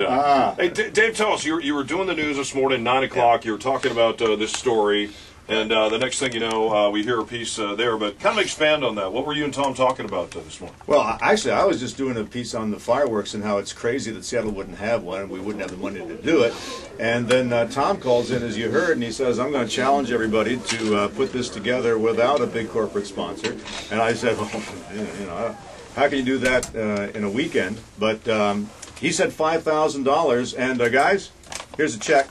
Ah. Hey, D- Dave, tell us. You were, you were doing the news this morning, nine o'clock. You were talking about uh, this story, and uh, the next thing you know, uh, we hear a piece uh, there. But kind of expand on that. What were you and Tom talking about uh, this morning? Well, actually, I was just doing a piece on the fireworks and how it's crazy that Seattle wouldn't have one and we wouldn't have the money to do it. And then uh, Tom calls in, as you heard, and he says, I'm going to challenge everybody to uh, put this together without a big corporate sponsor. And I said, well, you know, how can you do that uh, in a weekend? But um, he said $5,000. And uh, guys, here's a check.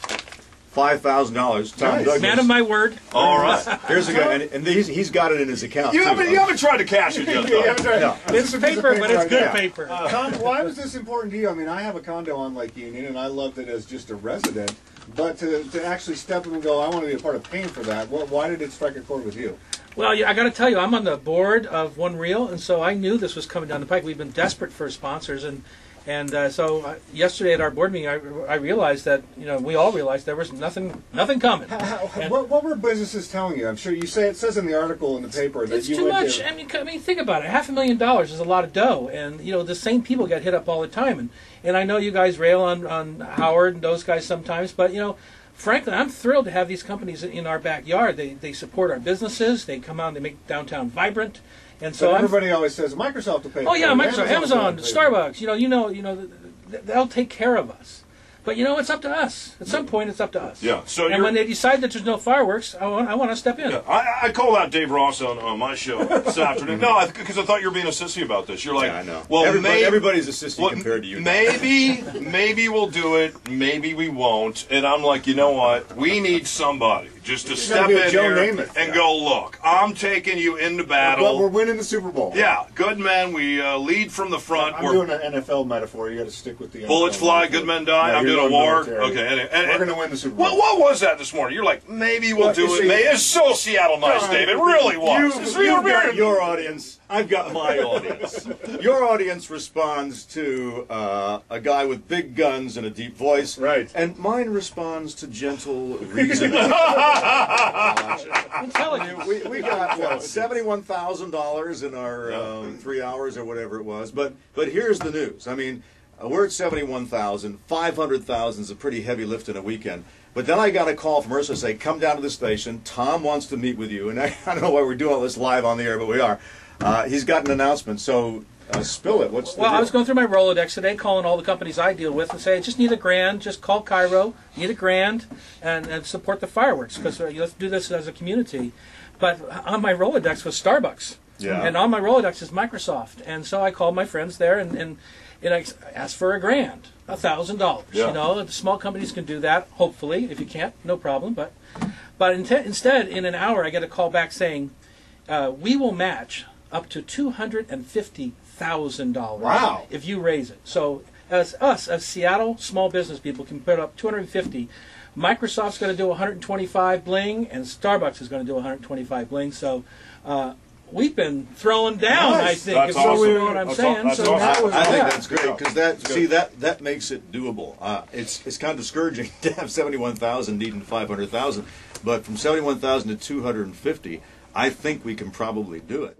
$5,000. Tom Nice. Douglas. Man of my word. All right. Here's a guy, and, and he's, he's got it in his account. you too. haven't you haven't tried to cash it yet, though. No. It's paper, but it's good Yeah. paper. Tom, why was this important to you? I mean, I have a condo on Lake Union, and I loved it as just a resident. But to, to actually step in and go, I want to be a part of paying for that. What, why did it strike a chord with you? Well, yeah, I got to tell you, I'm on the board of One Reel, and so I knew this was coming down the pike. We've been desperate for sponsors, and and uh, so uh, yesterday at our board meeting, I, I realized that you know we all realized there was nothing nothing coming. And What, what were businesses telling you? I'm sure you say it says in the article in the paper that it's you too much. there- I mean, I mean, think about it. Half a million dollars is a lot of dough, and you know the same people get hit up all the time. And and I know you guys rail on on Howard and those guys sometimes, but you know. Frankly, I'm thrilled to have these companies in our backyard. They, they support our businesses. They come out and they make downtown vibrant. And so I'm everybody always says Microsoft will pay. Oh yeah, Microsoft, Amazon, it." Starbucks. You know, you know, you know, th- th- they'll take care of us. But you know, it's up to us. At some point, it's up to us. Yeah, so and when they decide that there's no fireworks, I want, I want to step in. Yeah, I, I called out Dave Ross on, on my show this afternoon. No, because I, thought you were being a sissy about this. You're like, Yeah, I know. well, Everybody- maybe, everybody's a sissy well, compared to you. Maybe, maybe we'll do it. Maybe we won't. And I'm like, you know what? We need somebody just to step in Joe here Namath. and go, look, I'm taking you into battle. But we're winning the Super Bowl. Yeah, good men. We uh, lead from the front. I'm we're doing an NFL metaphor. You got to stick with the bullets NFL fly, metaphor. good men die. No, I'm doing a war. military. Okay, anyway, and- We're going to win the Super Bowl. What, what was that this morning? You're like, maybe we'll Well, do it. see- May- it's so Seattle nice. It really was. You, you've real- got your audience. I've got my audience. Your audience responds to uh, a guy with big guns and a deep voice. Right. And mine responds to gentle reasoning. Intelligence. we, we got what seventy-one thousand dollars in our um, three hours or whatever it was. But but here's the news. I mean, uh, we're at seventy-one thousand. Five hundred thousand is a pretty heavy lift in a weekend. But then I got a call from Ursa say, "Come down to the station. Tom wants to meet with you." And I, I don't know why we're doing all this live on the air, but we are. Uh, he's got an announcement. So uh, spill it. What's the Well, I was going through my Rolodex today, calling all the companies I deal with, and say, I just need a grand. Just call KIRO, need a grand, and, and support the fireworks because uh, let's do this as a community. But on my Rolodex was Starbucks, Yeah. and on my Rolodex is Microsoft, and so I called my friends there and and, and I asked for a grand, a thousand dollars. You know, the small companies can do that. Hopefully, if you can't, no problem. But but inte- instead, in an hour, I get a call back saying, uh, "We will match up to two hundred and fifty thousand dollars Wow. if you raise it." So, as us, as Seattle small business people, can put up two hundred and fifty. Microsoft's going to do 125 bling, and Starbucks is going to do 125 bling. So, uh, we've been throwing down. I think, That's if you awesome. know what I'm That's saying. aw- so awesome. that was- I think that's great because that Good. see that that makes it doable. Uh, it's it's kind of discouraging to have seventy one thousand needing five hundred thousand, but from seventy one thousand to two hundred and fifty, I think we can probably do it.